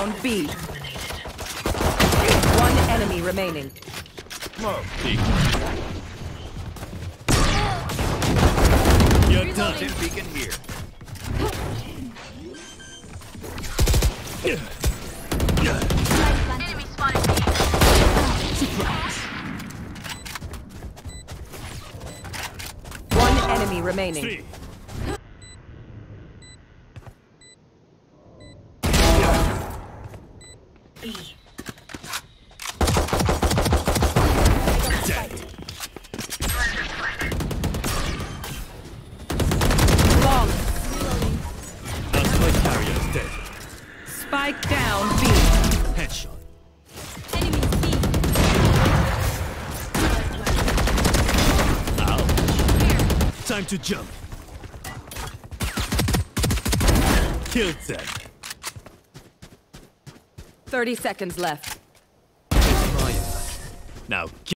down B. One enemy remaining. You're done. Tim Beacon here. One enemy remaining. Three. Dead. Long. My carrier dead. Spike down B. Headshot. Enemy C. Ouch. Time to jump. Killed them. 30 seconds left. Now